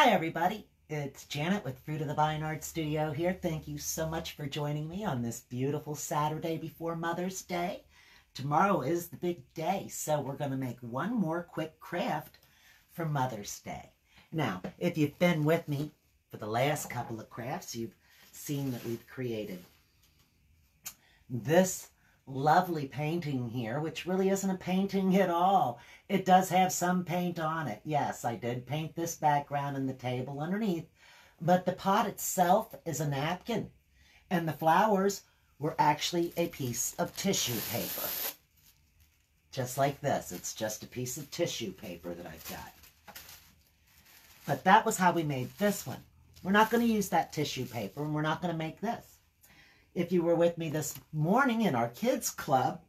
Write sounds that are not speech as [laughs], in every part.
Hi, everybody. It's Janet with Fruit of the Vine Art Studio here. Thank you so much for joining me on this beautiful Saturday before Mother's Day. Tomorrow is the big day, so we're going to make one more quick craft for Mother's Day. Now, if you've been with me for the last couple of crafts, you've seen that we've created this lovely painting here, which really isn't a painting at all. It does have some paint on it. Yes, I did paint this background and the table underneath, but the pot itself is a napkin, and the flowers were actually a piece of tissue paper. Just like this. It's just a piece of tissue paper that I've got. But that was how we made this one. We're not going to use that tissue paper, and we're not going to make this if you were with me this morning in our kids club,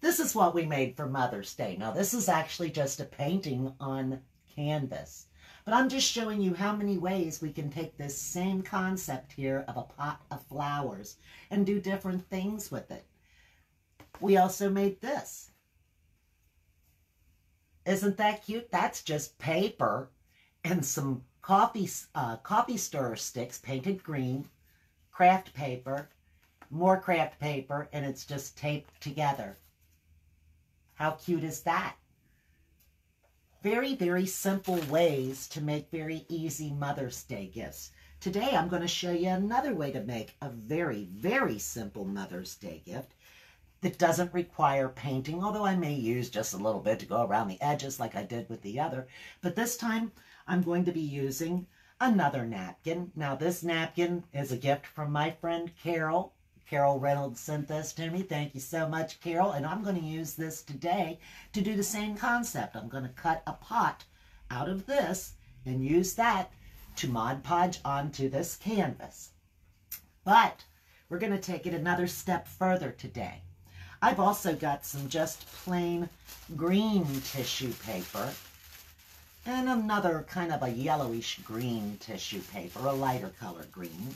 this is what we made for Mother's Day. Now, this is actually just a painting on canvas. But I'm just showing you how many ways we can take this same concept here of a pot of flowers and do different things with it. We also made this. Isn't that cute? That's just paper and some coffee, uh, coffee stirrer sticks painted green, craft paper, more craft paper, and it's just taped together. How cute is that? Very, very simple ways to make very easy Mother's Day gifts. Today, I'm going to show you another way to make a very, very simple Mother's Day gift that doesn't require painting, although I may use just a little bit to go around the edges like I did with the other. But this time, I'm going to be using another napkin. Now, this napkin is a gift from my friend Carol. Carol Reynolds sent this to me. Thank you so much, Carol. And I'm going to use this today to do the same concept. I'm going to cut a pot out of this and use that to Mod Podge onto this canvas. But we're going to take it another step further today. I've also got some just plain green tissue paper and another kind of a yellowish green tissue paper, a lighter color green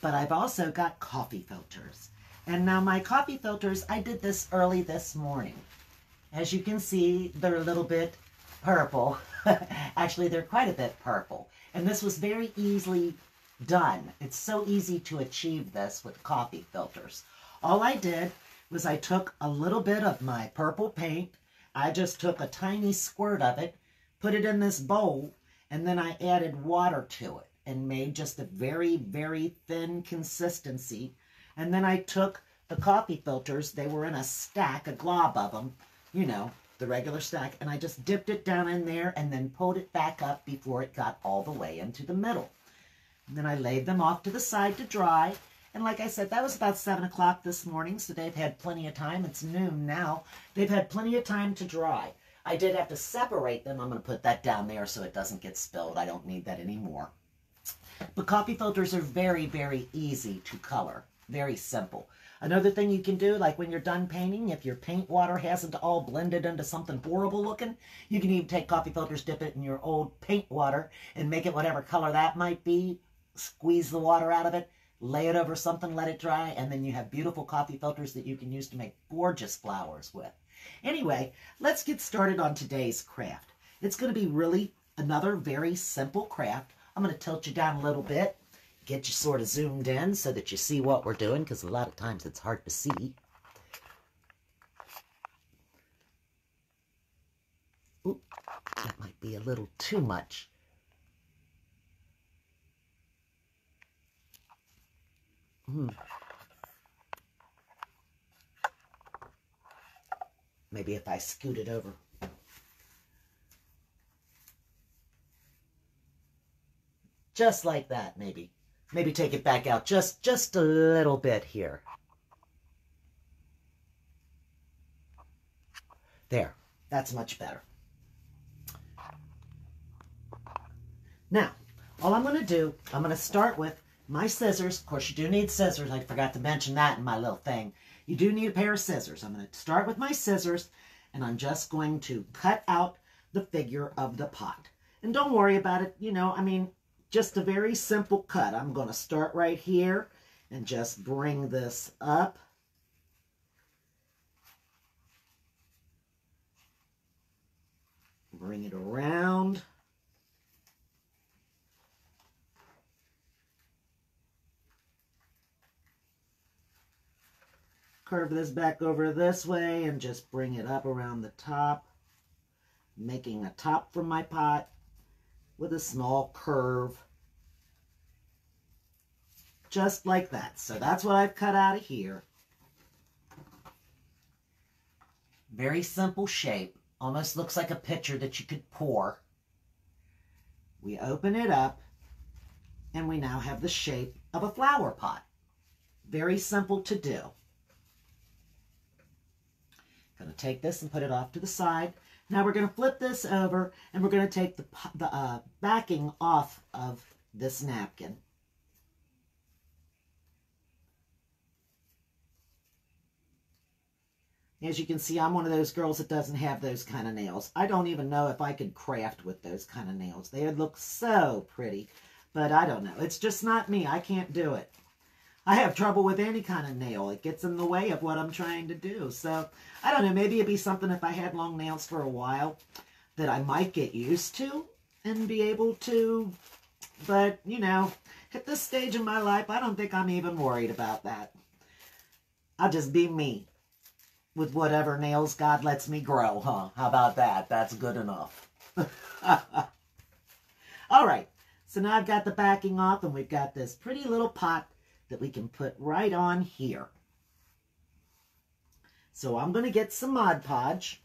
but I've also got coffee filters. And now my coffee filters, I did this early this morning. As you can see, they're a little bit purple. [laughs] Actually, they're quite a bit purple. And this was very easily done. It's so easy to achieve this with coffee filters. All I did was I took a little bit of my purple paint. I just took a tiny squirt of it, put it in this bowl, and then I added water to it and made just a very, very thin consistency. And then I took the coffee filters, they were in a stack, a glob of them, you know, the regular stack, and I just dipped it down in there and then pulled it back up before it got all the way into the middle. And then I laid them off to the side to dry. And like I said, that was about 7 o'clock this morning, so they've had plenty of time. It's noon now. They've had plenty of time to dry. I did have to separate them. I'm going to put that down there so it doesn't get spilled. I don't need that anymore. But coffee filters are very, very easy to color. Very simple. Another thing you can do, like when you're done painting, if your paint water hasn't all blended into something horrible looking, you can even take coffee filters, dip it in your old paint water, and make it whatever color that might be. Squeeze the water out of it, lay it over something, let it dry, and then you have beautiful coffee filters that you can use to make gorgeous flowers with. Anyway, let's get started on today's craft. It's going to be really another very simple craft. I'm going to tilt you down a little bit, get you sort of zoomed in so that you see what we're doing, because a lot of times it's hard to see. Oop, that might be a little too much. Hmm. Maybe if I scoot it over Just like that, maybe. Maybe take it back out just, just a little bit here. There. That's much better. Now, all I'm going to do, I'm going to start with my scissors. Of course, you do need scissors. I forgot to mention that in my little thing. You do need a pair of scissors. I'm going to start with my scissors, and I'm just going to cut out the figure of the pot. And don't worry about it. You know, I mean, just a very simple cut. I'm going to start right here and just bring this up. Bring it around. curve this back over this way and just bring it up around the top, making a top from my pot with a small curve, just like that. So that's what I've cut out of here. Very simple shape. Almost looks like a pitcher that you could pour. We open it up and we now have the shape of a flower pot. Very simple to do. Going to take this and put it off to the side. Now we're going to flip this over and we're going to take the, the uh, backing off of this napkin. As you can see, I'm one of those girls that doesn't have those kind of nails. I don't even know if I could craft with those kind of nails. They would look so pretty, but I don't know. It's just not me. I can't do it. I have trouble with any kind of nail. It gets in the way of what I'm trying to do. So, I don't know. Maybe it'd be something if I had long nails for a while that I might get used to and be able to. But, you know, at this stage in my life, I don't think I'm even worried about that. I'll just be me with whatever nails God lets me grow, huh? How about that? That's good enough. [laughs] All right, so now I've got the backing off and we've got this pretty little pot that we can put right on here. So I'm going to get some Mod Podge.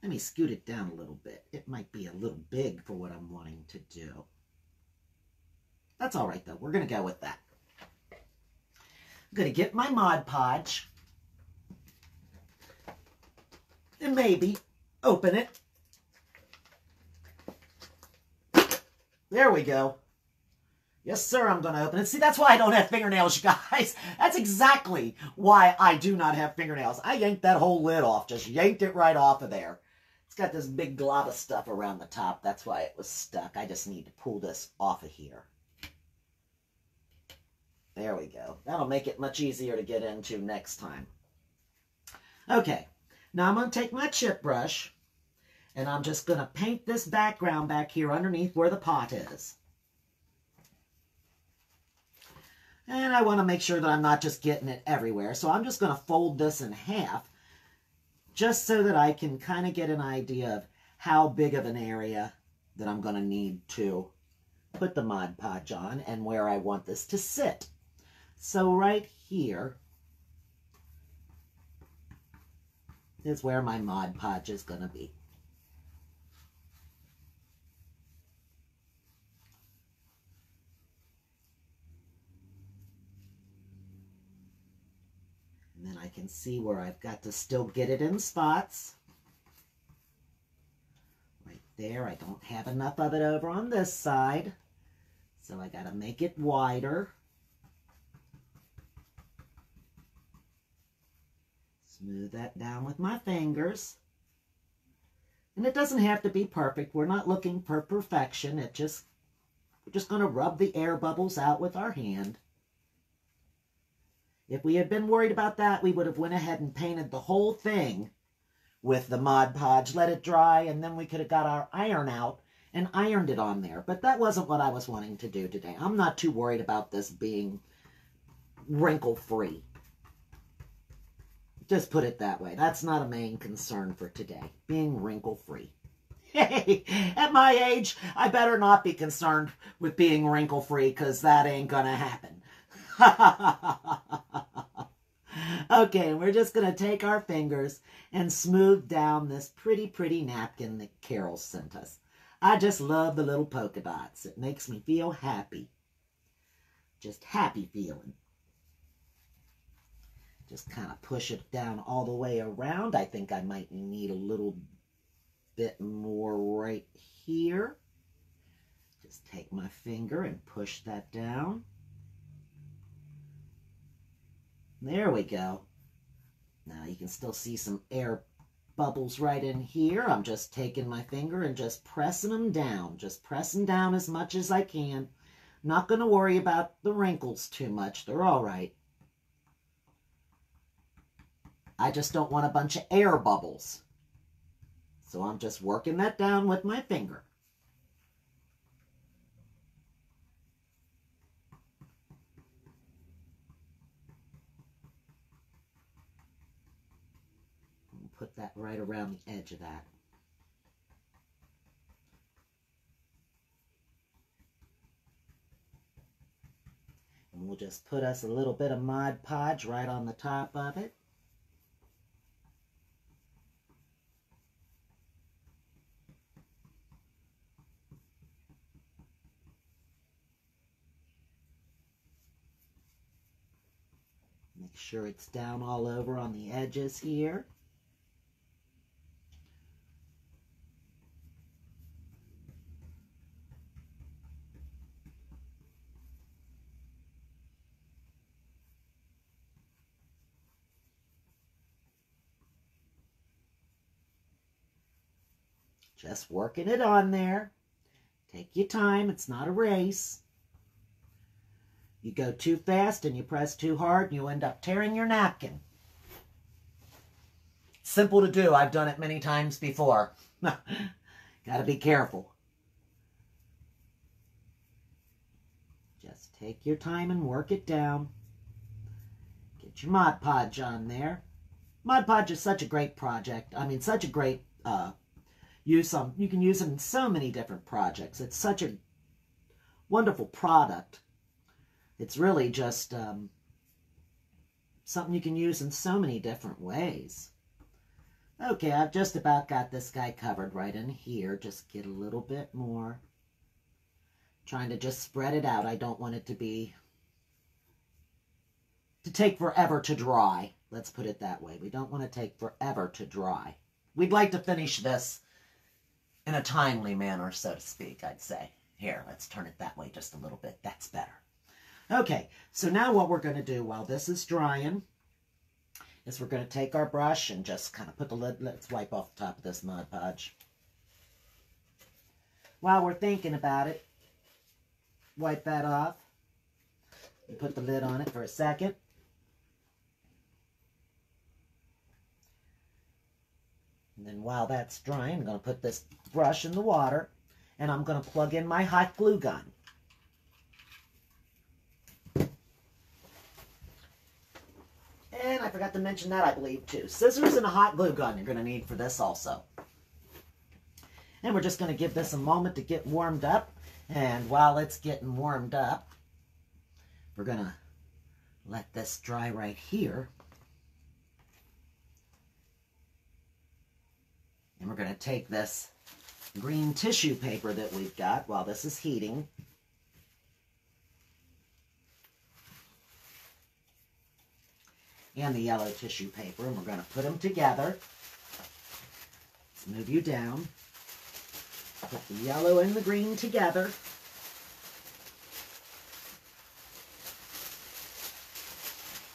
Let me scoot it down a little bit. It might be a little big for what I'm wanting to do. That's all right, though. We're going to go with that. I'm going to get my Mod Podge and maybe open it. There we go. Yes, sir, I'm going to open it. See, that's why I don't have fingernails, [laughs] you guys. That's exactly why I do not have fingernails. I yanked that whole lid off, just yanked it right off of there. It's got this big glob of stuff around the top. That's why it was stuck. I just need to pull this off of here. There we go. That'll make it much easier to get into next time. Okay, now I'm going to take my chip brush and I'm just going to paint this background back here underneath where the pot is. And I want to make sure that I'm not just getting it everywhere. So I'm just going to fold this in half just so that I can kind of get an idea of how big of an area that I'm going to need to put the Mod Podge on and where I want this to sit. So right here, is where my Mod Podge is going to be. And then I can see where I've got to still get it in spots. Right there, I don't have enough of it over on this side. So I got to make it wider. Smooth that down with my fingers. And it doesn't have to be perfect. We're not looking for perfection. It just, we're just going to rub the air bubbles out with our hand. If we had been worried about that, we would have went ahead and painted the whole thing with the Mod Podge, let it dry, and then we could have got our iron out and ironed it on there. But that wasn't what I was wanting to do today. I'm not too worried about this being wrinkle-free. Just put it that way. That's not a main concern for today, being wrinkle-free. Hey, [laughs] at my age, I better not be concerned with being wrinkle-free because that ain't going to happen. [laughs] okay, we're just going to take our fingers and smooth down this pretty, pretty napkin that Carol sent us. I just love the little polka dots. It makes me feel happy. Just happy feeling. Just kind of push it down all the way around. I think I might need a little bit more right here. Just take my finger and push that down. There we go. Now you can still see some air bubbles right in here. I'm just taking my finger and just pressing them down. Just pressing down as much as I can. Not going to worry about the wrinkles too much. They're all right. I just don't want a bunch of air bubbles. So I'm just working that down with my finger. Right around the edge of that. And we'll just put us a little bit of Mod Podge right on the top of it. Make sure it's down all over on the edges here. Just working it on there. Take your time. It's not a race. You go too fast and you press too hard and you end up tearing your napkin. Simple to do. I've done it many times before. [laughs] Got to be careful. Just take your time and work it down. Get your Mod Podge on there. Mod Podge is such a great project. I mean, such a great uh, use on. You can use it in so many different projects. It's such a wonderful product. It's really just um, something you can use in so many different ways. Okay, I've just about got this guy covered right in here. Just get a little bit more. Trying to just spread it out. I don't want it to be, to take forever to dry. Let's put it that way. We don't want to take forever to dry. We'd like to finish this in a timely manner, so to speak, I'd say. Here, let's turn it that way just a little bit. That's better. Okay, so now what we're going to do while this is drying is we're going to take our brush and just kind of put the lid, let's wipe off the top of this Mod Podge. While we're thinking about it, wipe that off. And put the lid on it for a second. And then while that's drying, I'm going to put this brush in the water and I'm going to plug in my hot glue gun. And I forgot to mention that, I believe, too. Scissors and a hot glue gun you're going to need for this also. And we're just going to give this a moment to get warmed up. And while it's getting warmed up, we're going to let this dry right here. And we're going to take this green tissue paper that we've got while this is heating. And the yellow tissue paper, and we're going to put them together. Let's move you down. Put the yellow and the green together.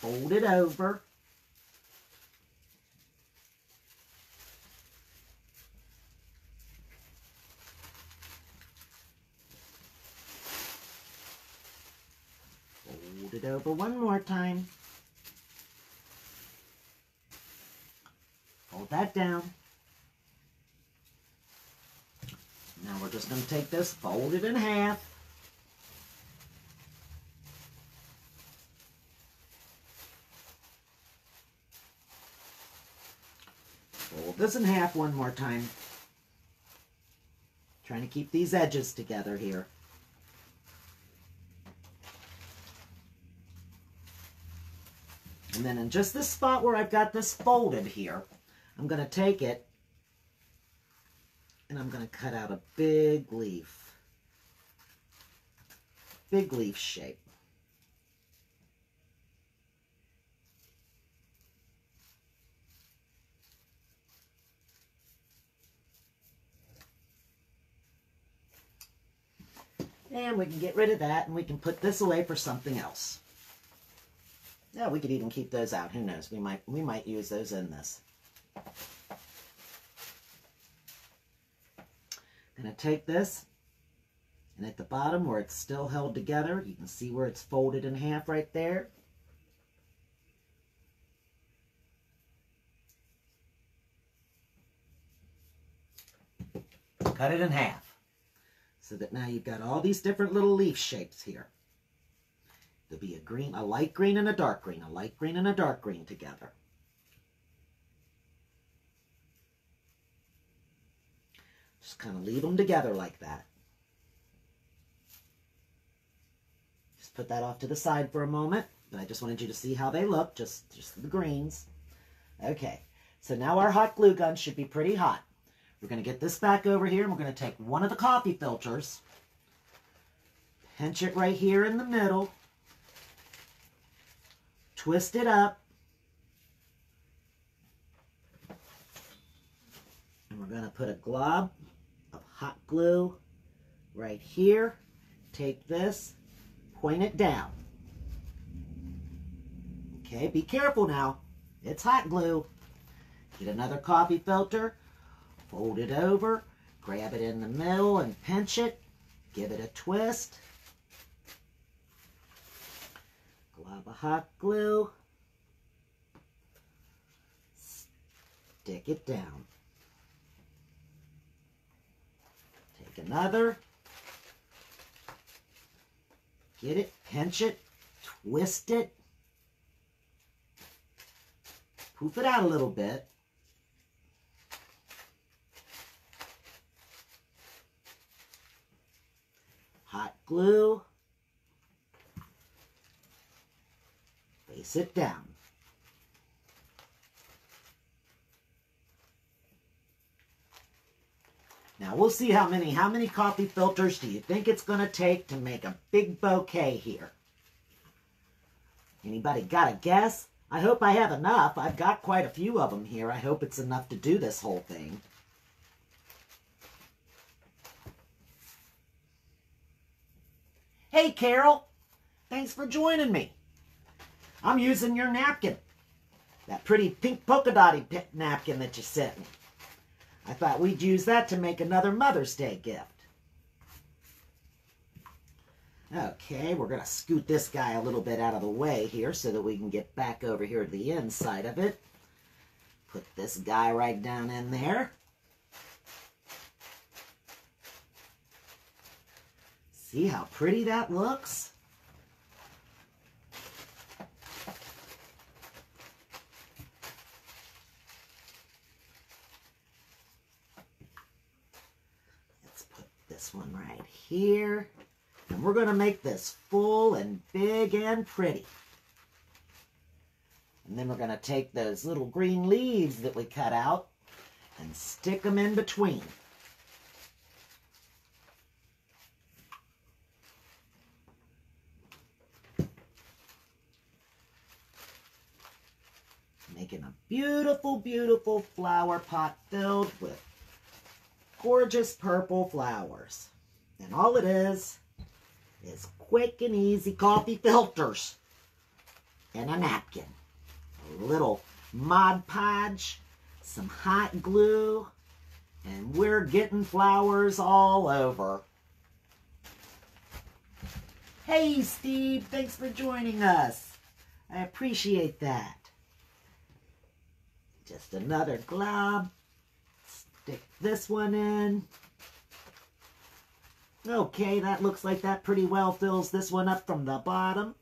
Fold it over. Fold it over one more time. Fold that down. Now we're just going to take this, fold it in half. Fold this in half one more time. Trying to keep these edges together here. And then in just this spot where I've got this folded here, I'm going to take it and I'm going to cut out a big leaf. Big leaf shape. And we can get rid of that and we can put this away for something else. Yeah, we could even keep those out. Who knows? We might we might use those in this. Gonna take this and at the bottom where it's still held together, you can see where it's folded in half right there. Cut it in half so that now you've got all these different little leaf shapes here. There'll be a green, a light green and a dark green, a light green and a dark green together. Just kind of leave them together like that. Just put that off to the side for a moment. But I just wanted you to see how they look, just, just the greens. Okay, so now our hot glue gun should be pretty hot. We're going to get this back over here, and we're going to take one of the coffee filters, pinch it right here in the middle, twist it up, and we're going to put a glob of hot glue right here. Take this, point it down. Okay, be careful now. It's hot glue. Get another coffee filter, fold it over, grab it in the middle and pinch it. Give it a twist. Of hot glue. Stick it down. Take another. Get it, pinch it, twist it. Poof it out a little bit. Hot glue. Face it down. Now we'll see how many, how many coffee filters do you think it's going to take to make a big bouquet here? Anybody got a guess? I hope I have enough. I've got quite a few of them here. I hope it's enough to do this whole thing. Hey, Carol. Thanks for joining me. I'm using your napkin. That pretty pink polka dotty napkin that you sent me. I thought we'd use that to make another Mother's Day gift. Okay, we're going to scoot this guy a little bit out of the way here so that we can get back over here to the inside of it. Put this guy right down in there. See how pretty that looks? Let's put one right here. And we're going to make this full and big and pretty. And then we're going to take those little green leaves that we cut out and stick them in between. Making a beautiful, beautiful flower pot filled with gorgeous purple flowers. And all it is is quick and easy coffee [laughs] filters and a napkin. A little Mod Podge, some hot glue, and we're getting flowers all over. Hey, Steve, thanks for joining us. I appreciate that. Just another glob. Stick this one in. Okay, that looks like that pretty well fills this one up from the bottom.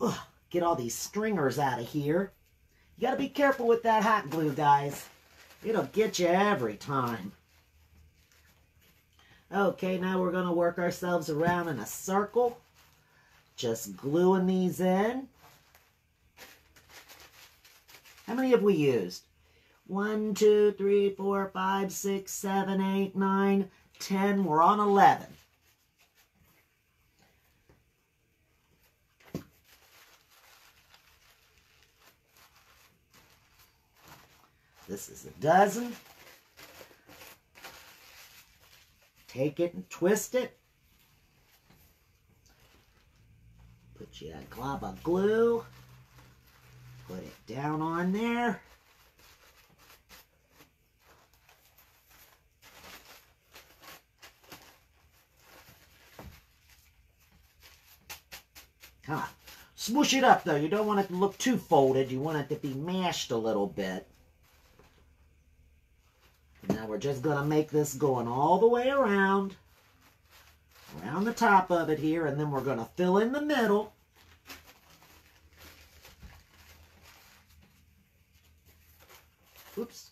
Ugh, get all these stringers out of here. You gotta be careful with that hot glue, guys. It'll get you every time. Okay, now we're gonna work ourselves around in a circle. Just gluing these in. How many have we used? One, two, three, four, five, six, seven, eight, nine, 10, we're on 11. This is a dozen. Take it and twist it. Put you a glob of glue. Put it down on there. Come on. Smoosh it up, though. You don't want it to look too folded. You want it to be mashed a little bit. Now we're just going to make this going all the way around. Around the top of it here. And then we're going to fill in the middle. Oops.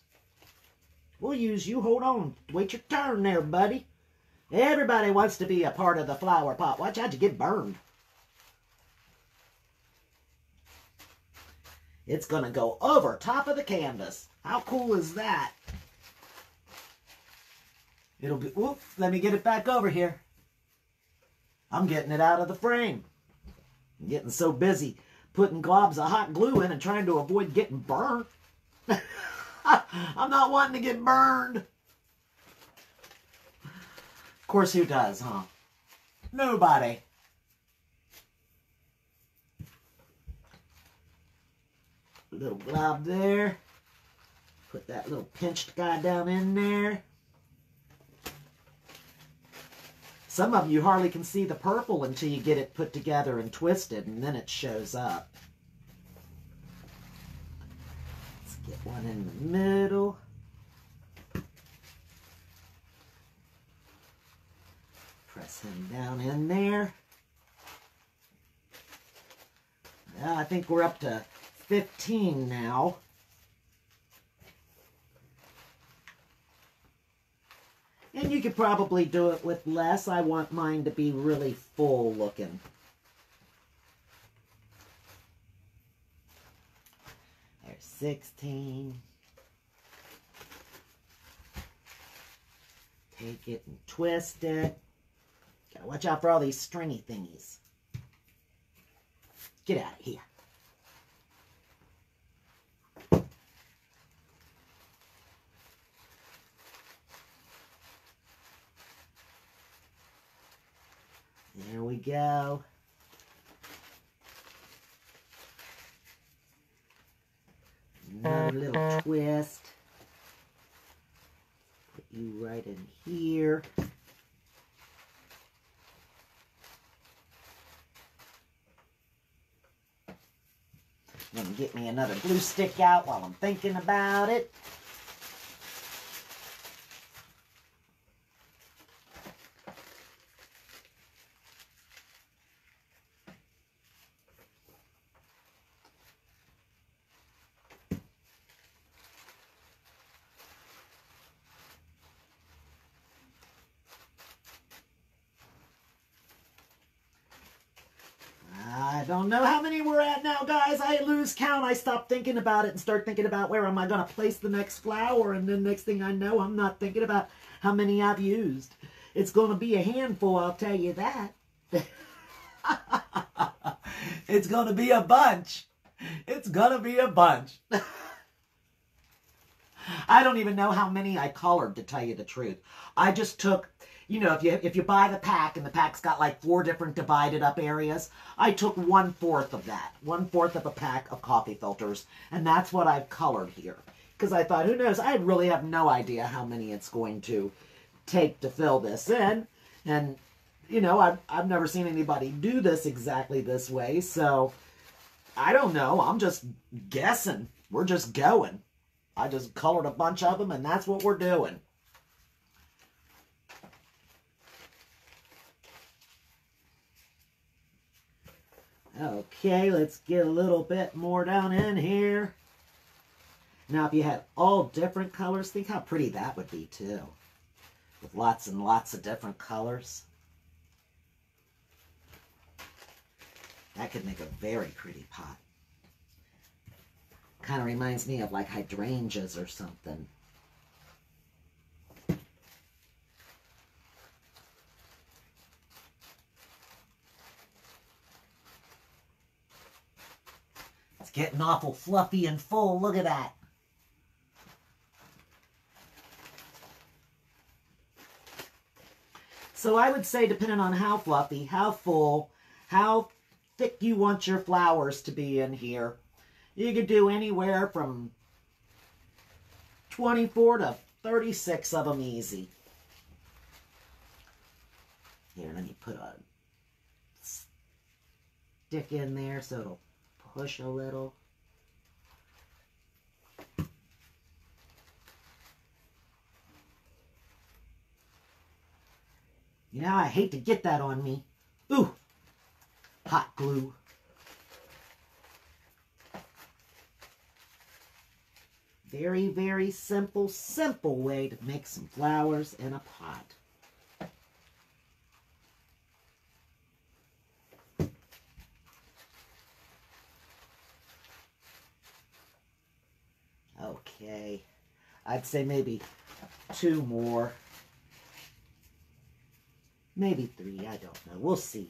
We'll use you. Hold on. Wait your turn there, buddy. Everybody wants to be a part of the flower pot. Watch out you get burned. It's going to go over top of the canvas. How cool is that? It'll be, whoop, let me get it back over here. I'm getting it out of the frame. I'm getting so busy putting globs of hot glue in and trying to avoid getting burned. [laughs] I'm not wanting to get burned. Of course, who does, huh? Nobody. Little glob there. Put that little pinched guy down in there. Some of you hardly can see the purple until you get it put together and twisted, and then it shows up. Let's get one in the middle. Press him down in there. I think we're up to 15 now. And you could probably do it with less. I want mine to be really full looking. There's 16. Take it and twist it. Gotta watch out for all these stringy thingies. Get out of here. There we go. Another little uh-huh. twist. Put you right in here. Then get me another glue stick out while I'm thinking about it. don't know how many we're at now, guys. I lose count. I stop thinking about it and start thinking about where am I going to place the next flower. And then next thing I know, I'm not thinking about how many I've used. It's going to be a handful, I'll tell you that. [laughs] it's going to be a bunch. It's going to be a bunch. [laughs] I don't even know how many I colored, to tell you the truth. I just took you know, if you if you buy the pack and the pack's got like four different divided up areas, I took one fourth of that, one fourth of a pack of coffee filters, and that's what I've colored here. Because I thought, who knows? I really have no idea how many it's going to take to fill this in, and you know, I've I've never seen anybody do this exactly this way, so I don't know. I'm just guessing. We're just going. I just colored a bunch of them, and that's what we're doing. Okay, let's get a little bit more down in here. Now, if you had all different colors, think how pretty that would be, too. With lots and lots of different colors. That could make a very pretty pot. Kind of reminds me of like hydrangeas or something. Getting awful fluffy and full. Look at that. So I would say, depending on how fluffy, how full, how thick you want your flowers to be in here, you could do anywhere from 24 to 36 of them easy. Here, let me put a stick in there so it'll push a little. You know, I hate to get that on me. Ooh, hot glue. Very, very simple, simple way to make some flowers in a pot. Okay, I'd say maybe two more. Maybe three, I don't know. We'll see.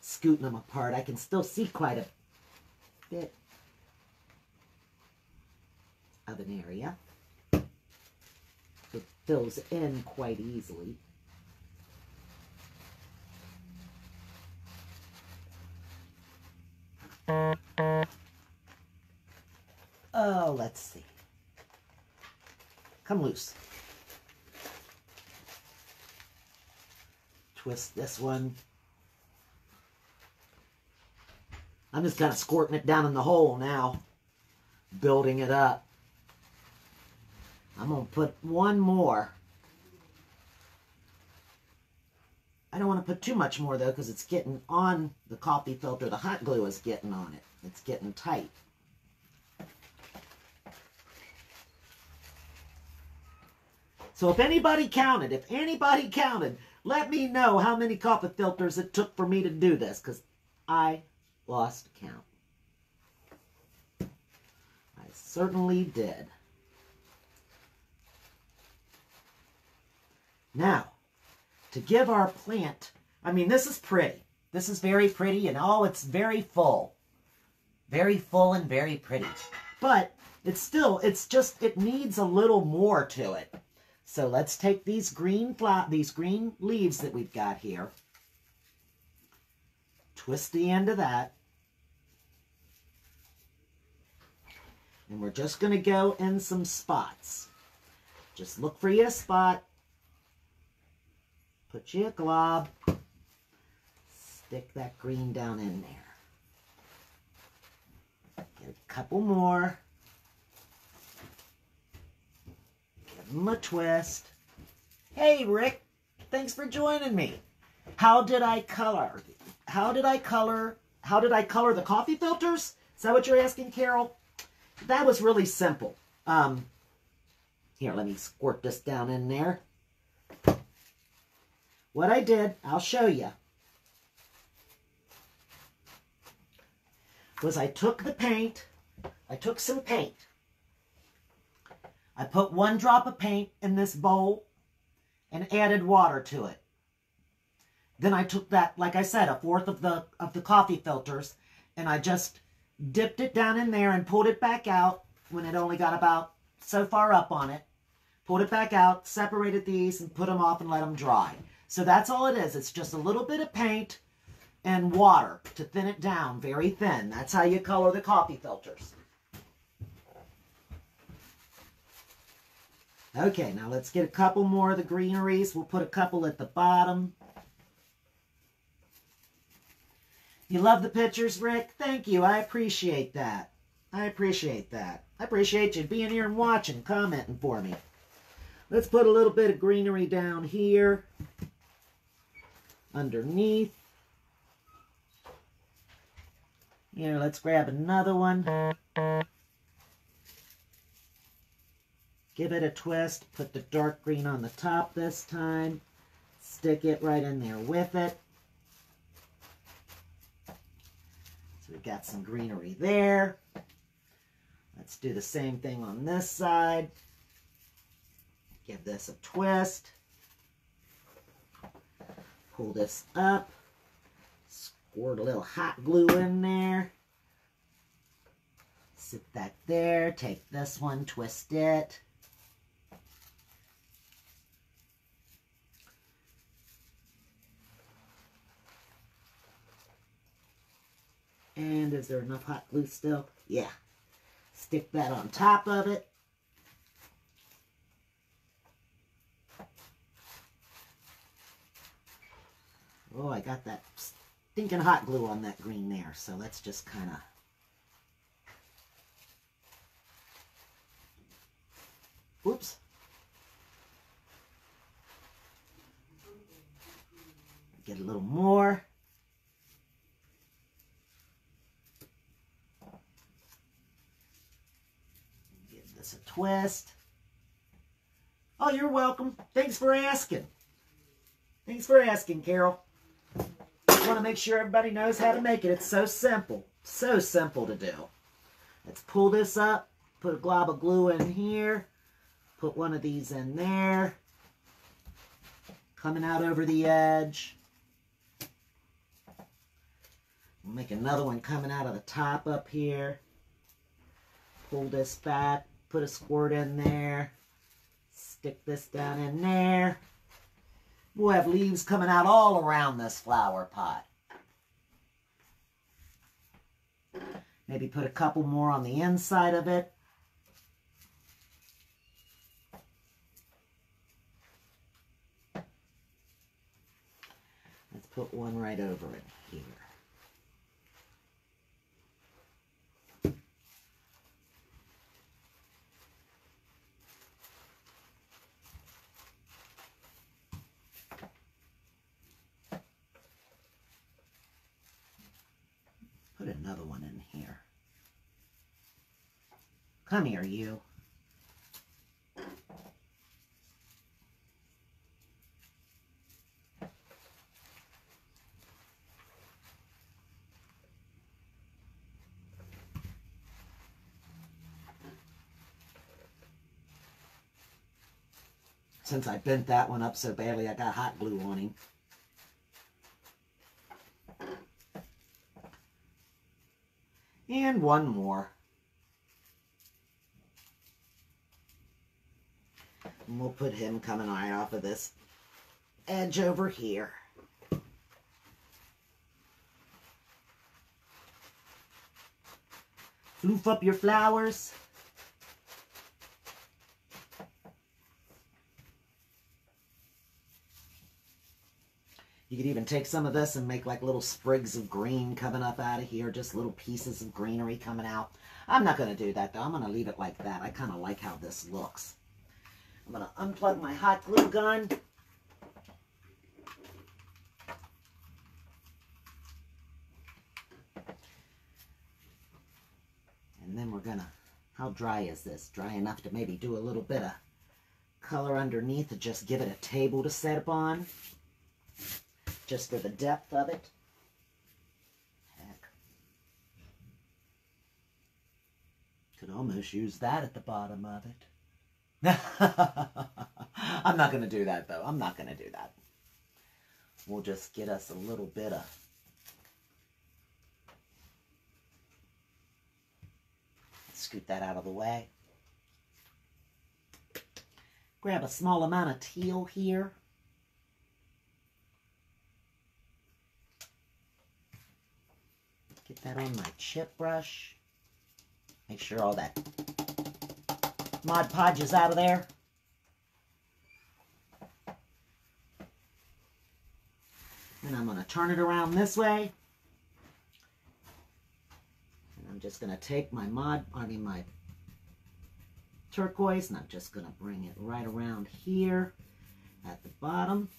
Scooting them apart. I can still see quite a bit of an area. It fills in quite easily. Oh, let's see. Come loose. Twist this one. I'm just kind of squirting it down in the hole now. Building it up. I'm going to put one more. I don't want to put too much more though because it's getting on the coffee filter. The hot glue is getting on it. It's getting tight. So if anybody counted, if anybody counted, let me know how many coffee filters it took for me to do this because I lost count. I certainly did. Now, to give our plant, I mean, this is pretty. This is very pretty, and oh, it's very full. Very full and very pretty. But it's still, it's just, it needs a little more to it. So let's take these green these green leaves that we've got here, twist the end of that, and we're just going to go in some spots. Just look for your spot, put you a glob, stick that green down in there. Get a couple more. A twist. Hey, Rick, thanks for joining me. How did I color? How did I color? How did I color the coffee filters? Is that what you're asking, Carol? That was really simple. Um, here, let me squirt this down in there. What I did, I'll show you, was I took the paint, I took some paint, I put one drop of paint in this bowl and added water to it. Then I took that, like I said, a fourth of the of the coffee filters, and I just dipped it down in there and pulled it back out when it only got about so far up on it. Pulled it back out, separated these, and put them off and let them dry. So that's all it is. It's just a little bit of paint and water to thin it down very thin. That's how you color the coffee filters. Okay, now let's get a couple more of the greeneries. We'll put a couple at the bottom. You love the pictures, Rick? Thank you. I appreciate that. I appreciate that. I appreciate you being here and watching, commenting for me. Let's put a little bit of greenery down here. Underneath. Here, let's grab another one. Give it a twist. Put the dark green on the top this time. Stick it right in there with it. So we've got some greenery there. Let's do the same thing on this side. Give this a twist. Pull this up. Squirt a little hot glue in there. Sit that there. Take this one, twist it. And is there enough hot glue still? Yeah. Stick that on top of it. Oh, I got that stinking hot glue on that green there. So let's just kind of Whoops. Get a little more. Us a twist. Oh, you're welcome. Thanks for asking. Thanks for asking, Carol. I want to make sure everybody knows how to make it. It's so simple. So simple to do. Let's pull this up. Put a glob of glue in here. Put one of these in there. Coming out over the edge. We'll make another one coming out of the top up here. Pull this back. Put a squirt in there. Stick this down in there. We'll have leaves coming out all around this flower pot. Maybe put a couple more on the inside of it. Let's put one right over it here. Put another one in here. Come here, you. Since I bent that one up so badly, I got hot glue on him. And one more. And we'll put him coming right off of this edge over here. Floof up your flowers. You could even take some of this and make like little sprigs of green coming up out of here, just little pieces of greenery coming out. I'm not going to do that though. I'm going to leave it like that. I kind of like how this looks. I'm going to unplug my hot glue gun. And then we're going to, how dry is this? Dry enough to maybe do a little bit of color underneath to just give it a table to set up on just for the depth of it. Heck. Could almost use that at the bottom of it. [laughs] I'm not going to do that, though. I'm not going to do that. We'll just get us a little bit of scoot that out of the way. Grab a small amount of teal here. Get that on my chip brush. Make sure all that Mod Podge is out of there. And I'm going to turn it around this way. And I'm just going to take my mod, I mean my turquoise, and I'm just going to bring it right around here at the bottom.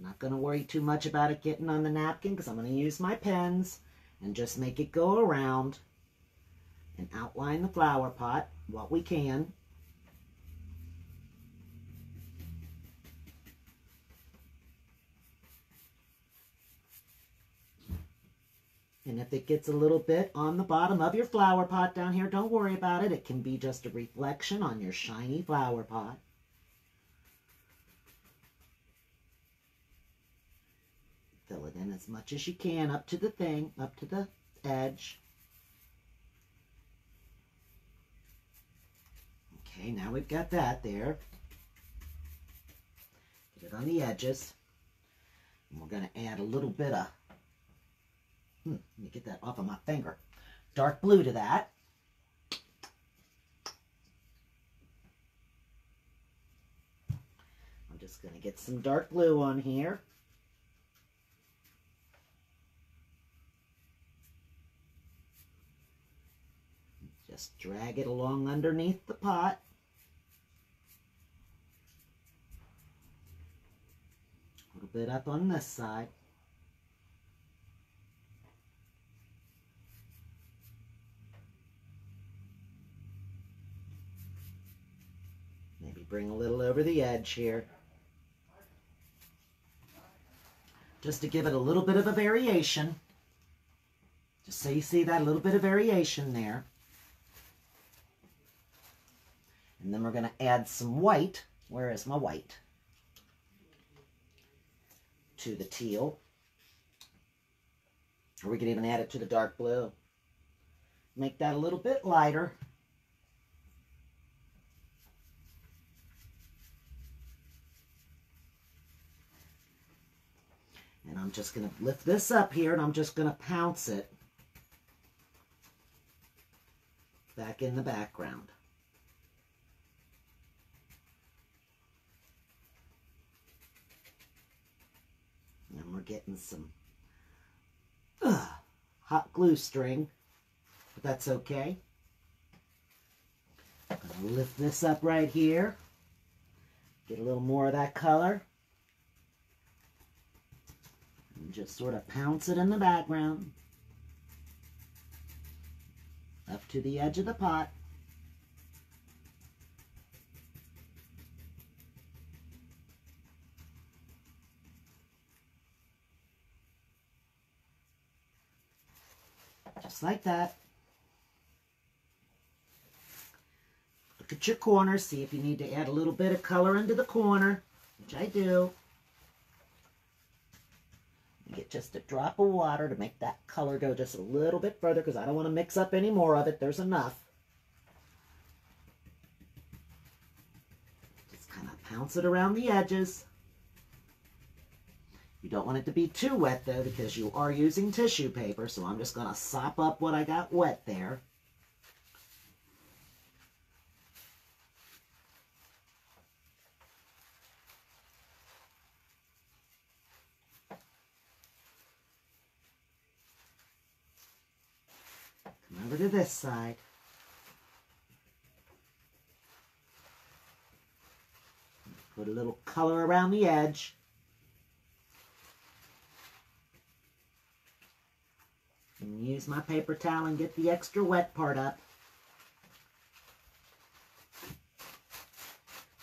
not going to worry too much about it getting on the napkin because I'm going to use my pens and just make it go around and outline the flower pot what we can. And if it gets a little bit on the bottom of your flower pot down here, don't worry about it. It can be just a reflection on your shiny flower pot. As much as you can up to the thing, up to the edge. Okay, now we've got that there. Get it on the edges. And we're going to add a little bit of, hmm, let me get that off of my finger, dark blue to that. I'm just going to get some dark blue on here. Just drag it along underneath the pot. A little bit up on this side. Maybe bring a little over the edge here. Just to give it a little bit of a variation. Just so you see that little bit of variation there. And then we're going to add some white. Where is my white? To the teal. Or we could even add it to the dark blue. Make that a little bit lighter. And I'm just going to lift this up here and I'm just going to pounce it back in the background. We're getting some hot glue string, but that's okay. I'm going to lift this up right here. Get a little more of that color. And just sort of pounce it in the background. Up to the edge of the pot. Just like that. Look at your corner. See if you need to add a little bit of color into the corner, which I do. Get just a drop of water to make that color go just a little bit further because I don't want to mix up any more of it. There's enough. Just kind of pounce it around the edges. You don't want it to be too wet though because you are using tissue paper. So I'm just going to sop up what I got wet there. Come over to this side. Put a little color around the edge. And use my paper towel and get the extra wet part up.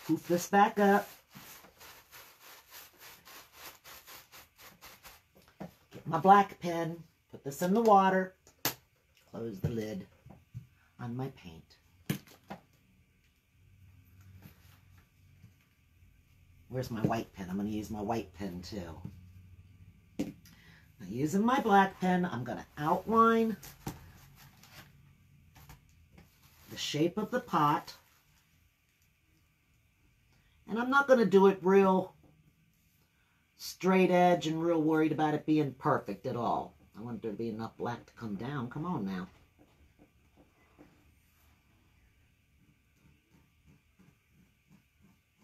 Poof this back up. Get my black pen, put this in the water, close the lid on my paint. Where's my white pen? I'm going to use my white pen too. Using my black pen, I'm going to outline the shape of the pot. And I'm not going to do it real straight edge and real worried about it being perfect at all. I want there to be enough black to come down. Come on now.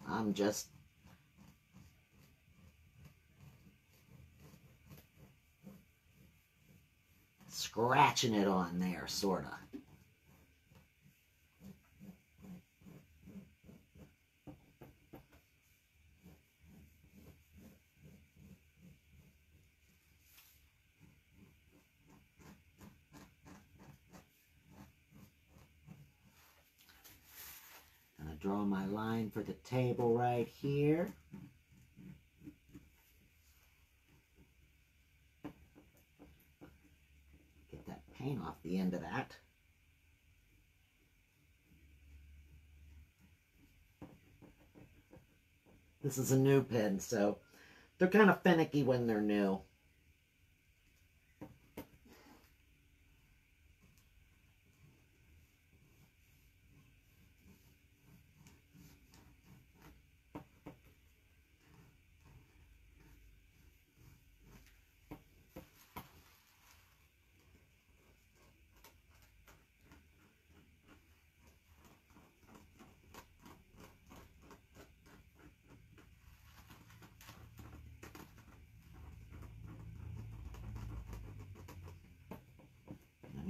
I'm just scratching it on there, sort of. Draw my line for the table right here. Get that paint off the end of that. This is a new pen, so they're kind of finicky when they're new.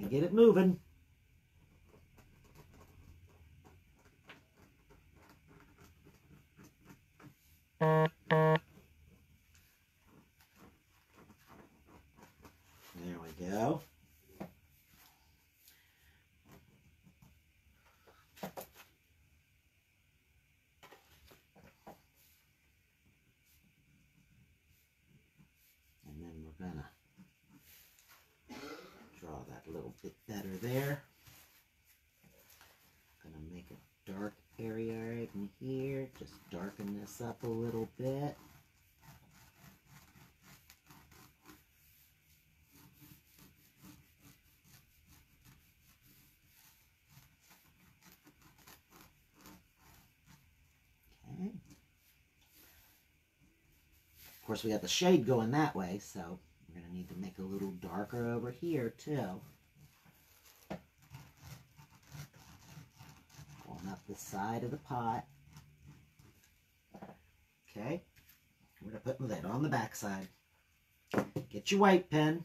Get it moving. There we go. a little bit better there. Gonna make a dark area right in here. Just darken this up a little bit. Okay. Of course, we got the shade going that way, so we're going to need to make a little darker over here, too. Going up the side of the pot. Okay. We're going to put lid on the back side. Get your white pen.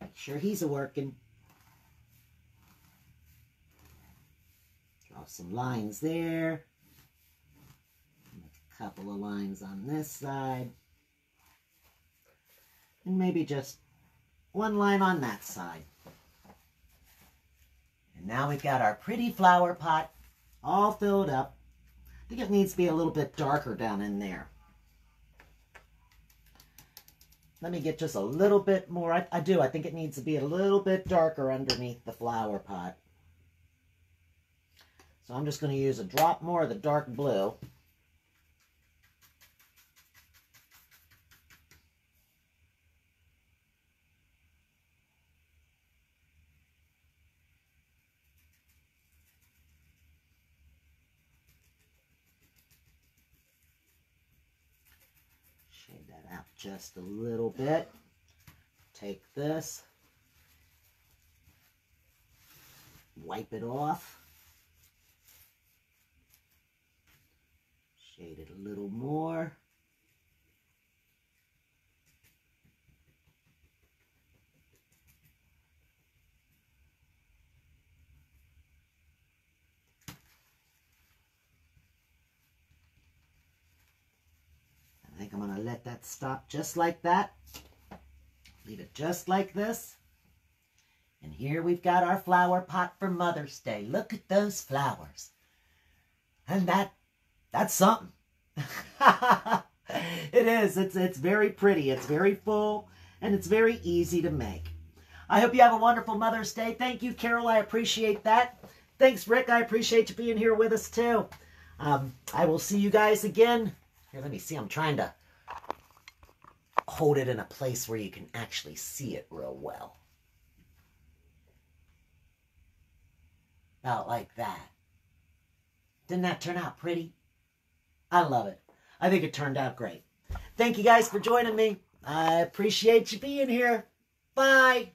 Make sure he's a working. Draw some lines there. Make a couple of lines on this side. And maybe just one line on that side. And now we've got our pretty flower pot all filled up. I think it needs to be a little bit darker down in there. Let me get just a little bit more. I, I do. I think it needs to be a little bit darker underneath the flower pot. So I'm just going to use a drop more of the dark blue. That out just a little bit. Take this, wipe it off. Shade it a little more. I let that stop just like that. Leave it just like this. And here we've got our flower pot for Mother's Day. Look at those flowers. And that that's something. [laughs] it is. It's it's very pretty. It's very full and it's very easy to make. I hope you have a wonderful Mother's Day. Thank you, Carol. I appreciate that. Thanks, Rick. I appreciate you being here with us too. Um, I will see you guys again. Here, let me see. I'm trying to hold it in a place where you can actually see it real well. About like that. Didn't that turn out pretty? I love it. I think it turned out great. Thank you guys for joining me. I appreciate you being here. Bye.